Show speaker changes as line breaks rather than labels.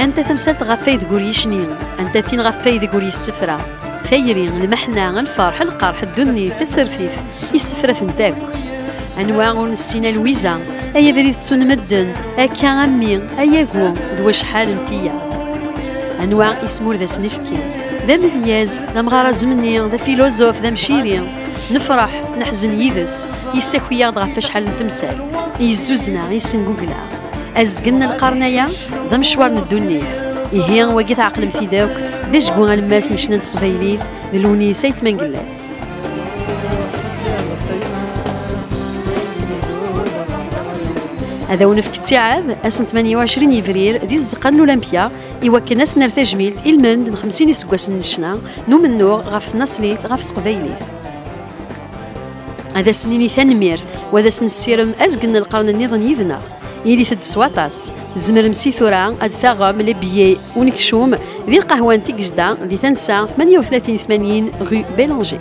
أنت تمثلت غفاي ذقول يشني أنت تين غفاي ذقول يسفرة ثيري المحنة الفرح القرح الدنيا تسرثيف يسفرة ثنتاك أنواع السينة لويزا. أيا بريد تسون مدن. أكا أمي أيا قوم. ذو شحال انتيا أنواع اسمور ذا سنفكي. ذا مذياز ذا مغارة زمني. ذا فيلوزوف. ذا مشيري. نفرح. نحزن يدس. يساكويا غف شحال نتمثال يزوزنا. يسنقوقلا أزقنا القرنية ذا مشوار الدنيا إيهي وقيت عقل امتداوك ذا جبونا الماس نشنا تقضيليت ذا لوني سيت منقلال هذا ونفك التعاد أسن 28 يفرير دي الزقان الاولمبيا يوكل ناس نار تجميل المند 50 سكواس نشنا نو منو غاف ناسليت غاف تقبايليت هذا سنيني ثانميرت وهذا سن السيرم أزقن القرن النظام يذنا يلي ثد سواطاس زمر مسي ثورا أد ثاغم لي بيي ونكشوم ذي القهوة نتيك جدا ذي ثنسا 38 80 غو بيلانجي.